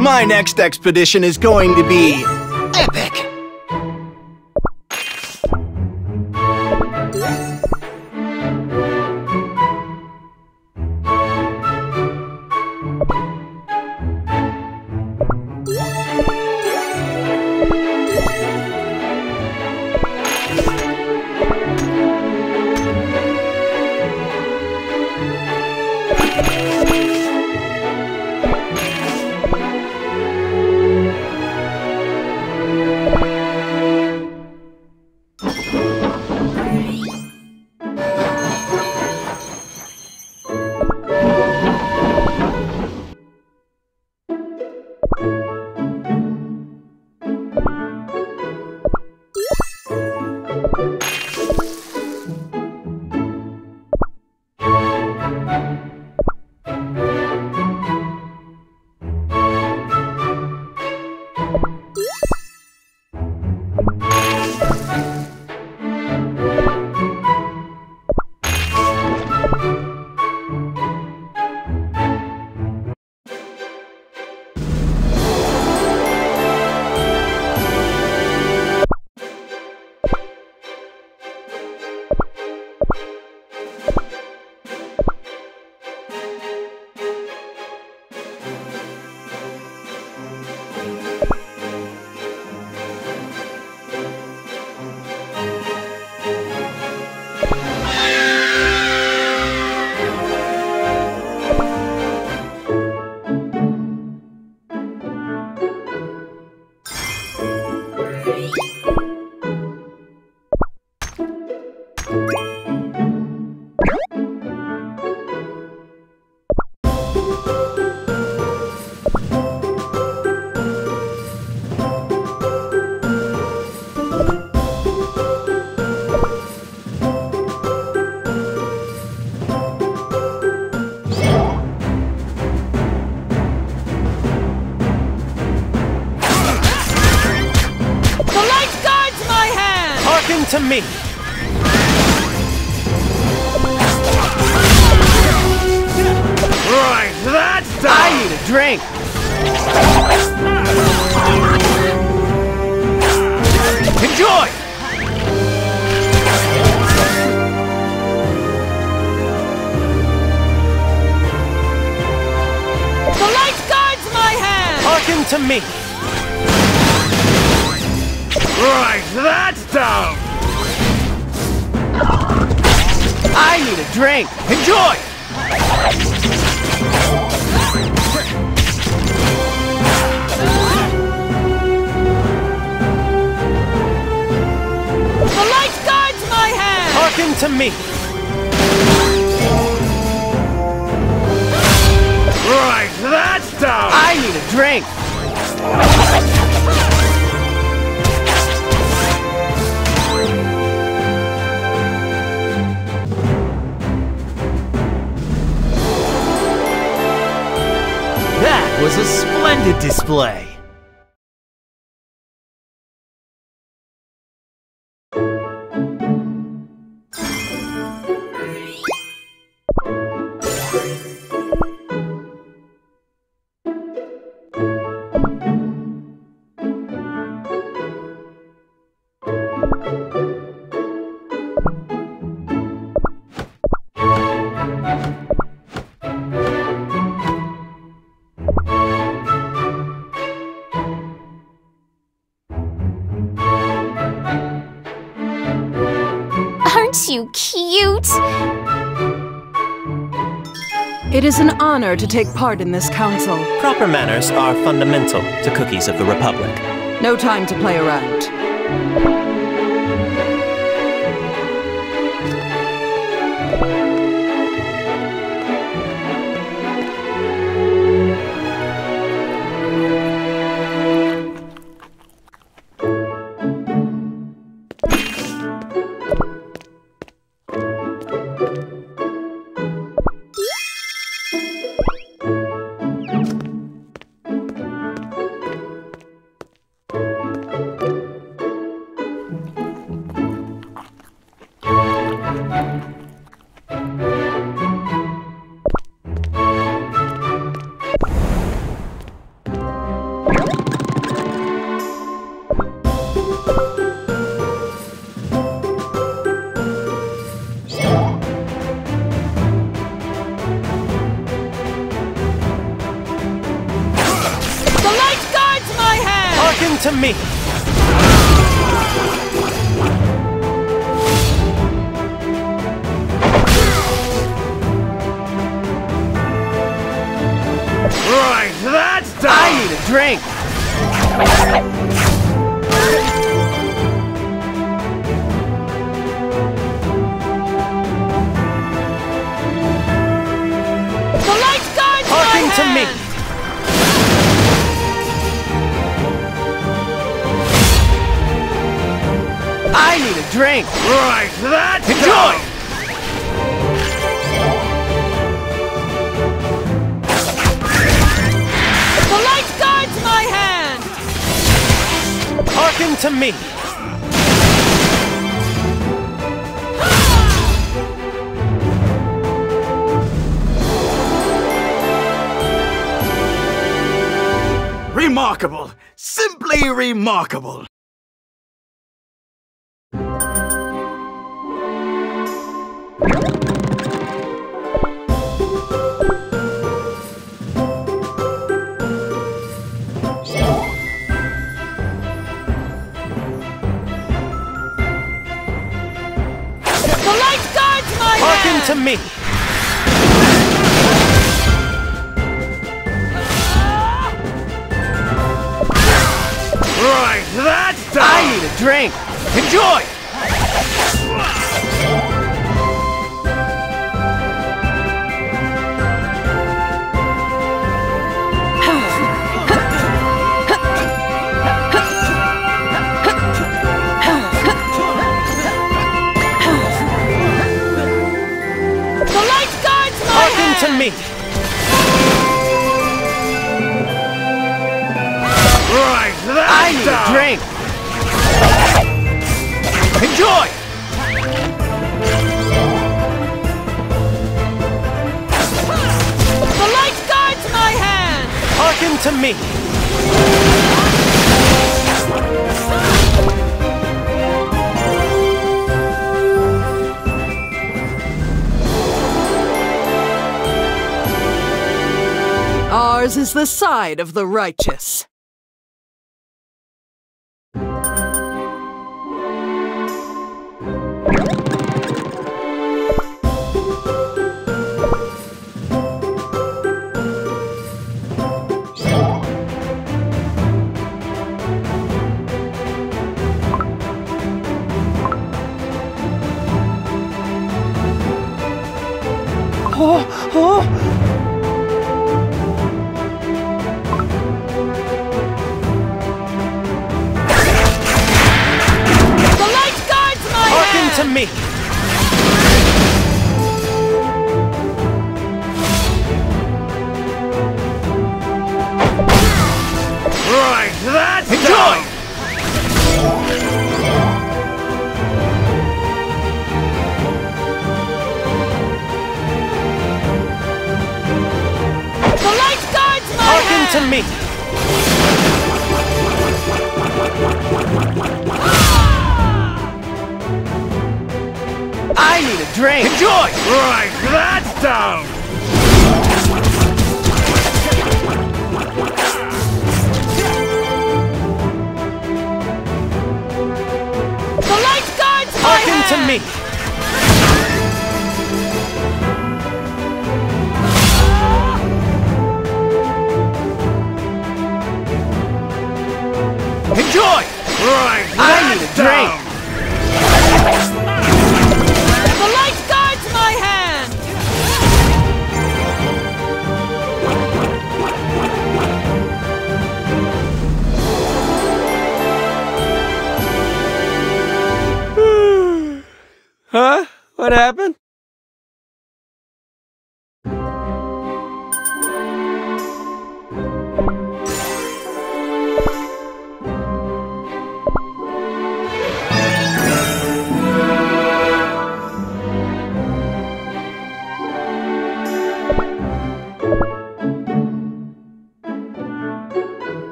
My next expedition is going to be epic! The Right, that's done! I need a drink! Enjoy! The light guides my hand! Hearken to me! Right, that's down! I need a drink! Enjoy! Hand! To me! Right, that's down! I need a drink! That was a splendid display! You cute? It is an honor to take part in this council. Proper manners are fundamental to cookies of the Republic. No time to play around. Hearken to me! Right, that's done! I need a drink! Need! Right, that's Enjoy! The light guards my hand! Hearken to me! Remarkable! Simply remarkable! To me! Right, that's done! I need a drink! Enjoy! To me! Right, that's I need a drink! Enjoy! The light guards my hand! Hearken to me! Ours is the side of the righteous. The drink! Enjoy! Right, that's down! The light guards Hearken to me! Huh? What happened?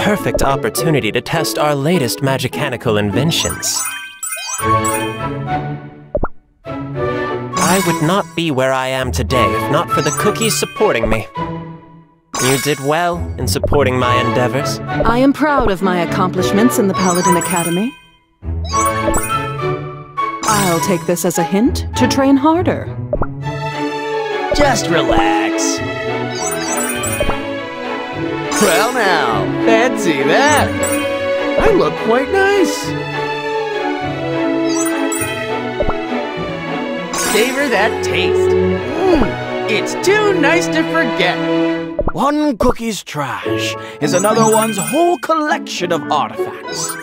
Perfect opportunity to test our latest magicanical inventions. I would not be where I am today if not for the cookies supporting me. You did well in supporting my endeavors. I am proud of my accomplishments in the Paladin Academy. I'll take this as a hint to train harder. Just relax. Well now, fancy that. I look quite nice. Savor that taste. Mmm, it's too nice to forget. One cookie's trash is another one's whole collection of artifacts.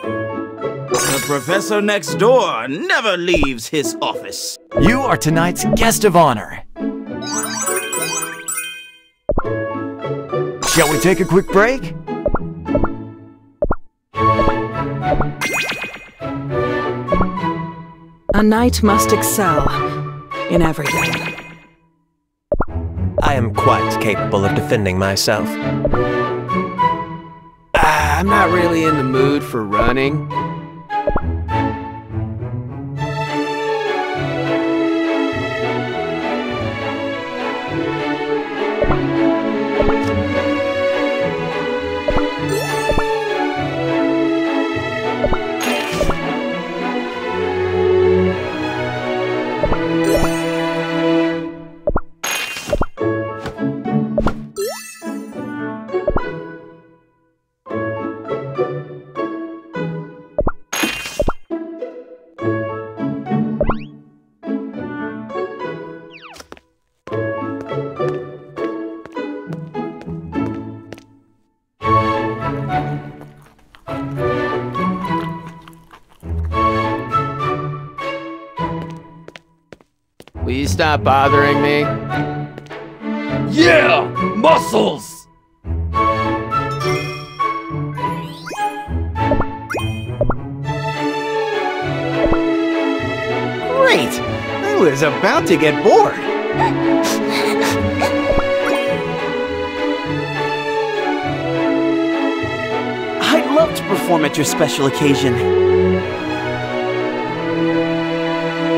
The professor next door never leaves his office. You are tonight's guest of honor. Shall we take a quick break? A knight must excel in everything. I am quite capable of defending myself. Ah, I'm not really in the mood for running. Stop bothering me? Yeah! Muscles! Great! I was about to get bored. I'd love to perform at your special occasion.